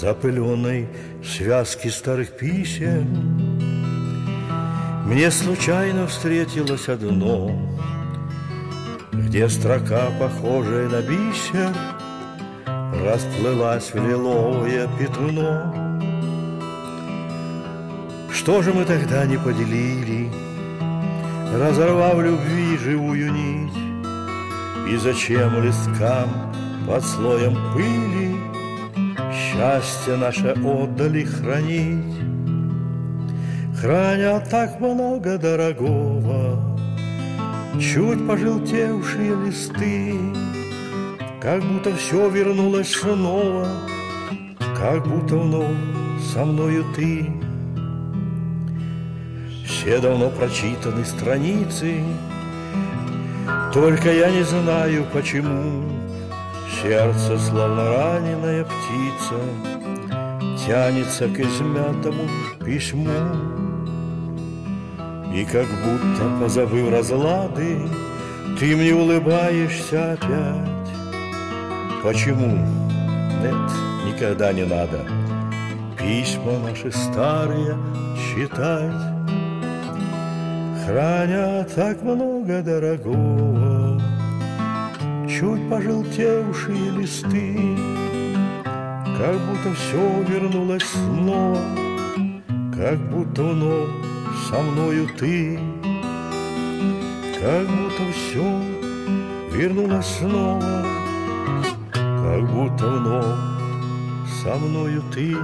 запыленной связки старых писем. Мне случайно встретилось одно Где строка, похожая на бисер Расплылась в лиловое пятно. Что же мы тогда не поделили Разорвав любви живую нить? И зачем листкам под слоем пыли Счастье наше отдали хранить. Храня так много дорогого Чуть пожелтевшие листы. Как будто все вернулось снова Как будто вновь со мною ты. Все давно прочитаны страницы Только я не знаю почему Сердце, словно раненая птица, Тянется к измятому письму. И как будто, позабыв разлады, Ты мне улыбаешься опять. Почему? Нет, никогда не надо Письма наши старые читать, Храня так много дорогого, чуть пожелтевшие листы, Как будто все вернулось снова, Как будто вновь со мною ты, Как будто все вернулось снова, Как будто вновь со мною ты.